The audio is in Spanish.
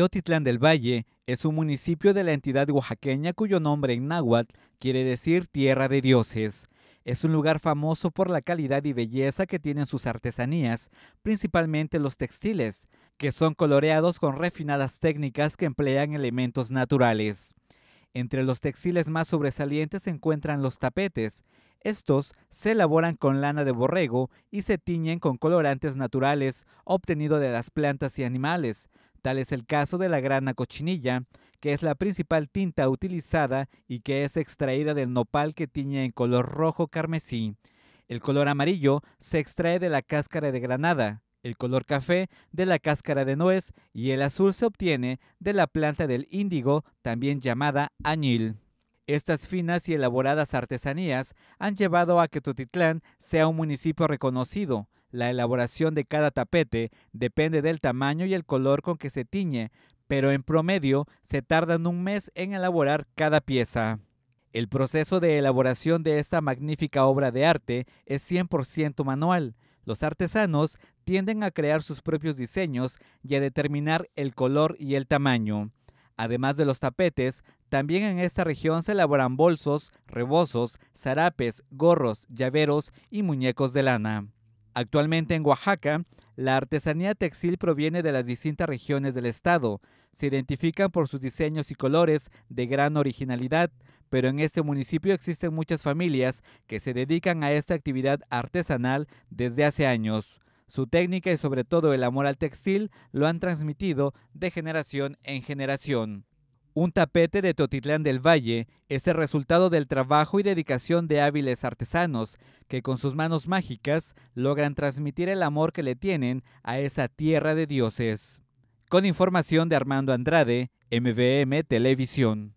Teotitlán del Valle es un municipio de la entidad oaxaqueña cuyo nombre en náhuatl quiere decir tierra de dioses. Es un lugar famoso por la calidad y belleza que tienen sus artesanías, principalmente los textiles, que son coloreados con refinadas técnicas que emplean elementos naturales. Entre los textiles más sobresalientes se encuentran los tapetes. Estos se elaboran con lana de borrego y se tiñen con colorantes naturales obtenidos de las plantas y animales. Tal es el caso de la grana cochinilla, que es la principal tinta utilizada y que es extraída del nopal que tiñe en color rojo carmesí. El color amarillo se extrae de la cáscara de granada, el color café de la cáscara de nuez y el azul se obtiene de la planta del índigo, también llamada añil. Estas finas y elaboradas artesanías han llevado a que Totitlán sea un municipio reconocido. La elaboración de cada tapete depende del tamaño y el color con que se tiñe, pero en promedio se tardan un mes en elaborar cada pieza. El proceso de elaboración de esta magnífica obra de arte es 100% manual. Los artesanos tienden a crear sus propios diseños y a determinar el color y el tamaño. Además de los tapetes, también en esta región se elaboran bolsos, rebozos, zarapes, gorros, llaveros y muñecos de lana. Actualmente en Oaxaca, la artesanía textil proviene de las distintas regiones del estado. Se identifican por sus diseños y colores de gran originalidad, pero en este municipio existen muchas familias que se dedican a esta actividad artesanal desde hace años. Su técnica y sobre todo el amor al textil lo han transmitido de generación en generación. Un tapete de Totitlán del Valle es el resultado del trabajo y dedicación de hábiles artesanos que con sus manos mágicas logran transmitir el amor que le tienen a esa tierra de dioses. Con información de Armando Andrade, MVM Televisión.